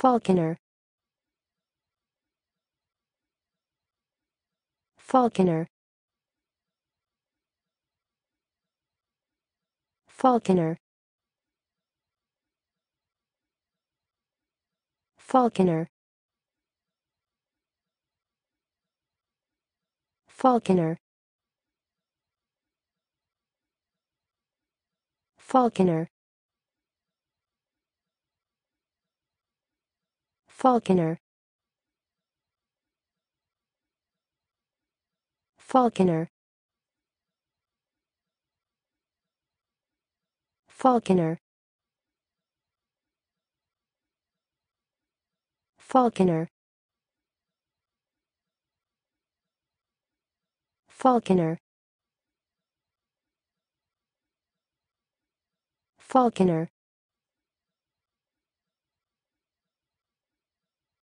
Falconer. Falconer. Falconer. Falconer. Falconer. Falconer Falconer. Falconer. Falconer. Falconer. Falconer. Falconer